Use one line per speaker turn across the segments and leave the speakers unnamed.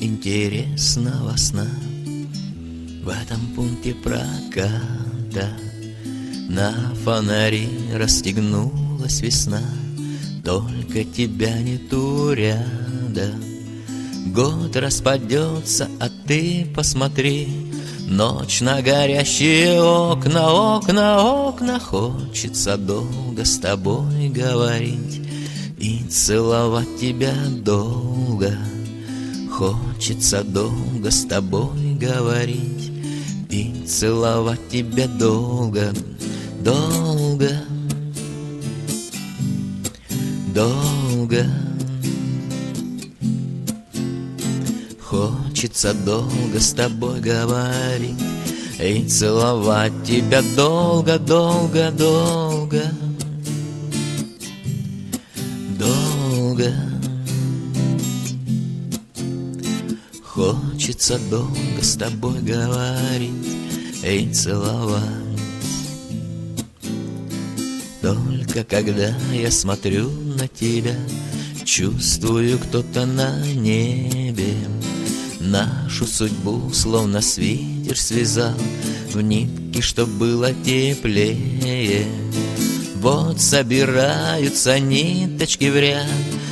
интересного сна. В этом пункте проката На фонари расстегнулась весна. Только тебя нету рядом. Год распадется, а ты посмотри. Ночь на горящие окна, окна, окна. Хочется долго с тобой говорить И целовать тебя долго Хочется долго с тобой говорить И целовать тебя долго, долго Долго. Хочется долго с тобой говорить И целовать тебя долго, долго, долго Хочется долго с тобой говорить И целовать. Только когда я смотрю на тебя Чувствую кто-то на небе. Нашу судьбу словно свитер связал В нитки, чтоб было теплее. Вот собираются ниточки в ряд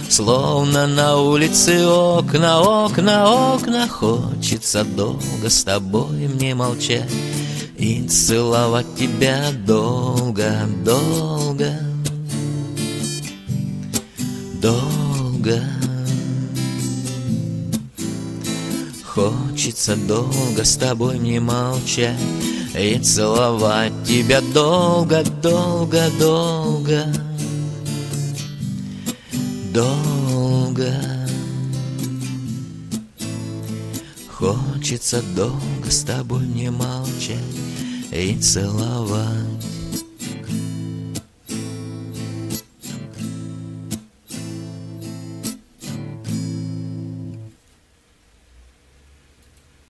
Словно на улице окна, окна, окна Хочется долго с тобой мне молчать И целовать тебя долго, долго Долго. Хочется долго с тобой мне молчать И целовать тебя долго, долго, долго Долго. Хочется долго с тобой мне молчать И целовать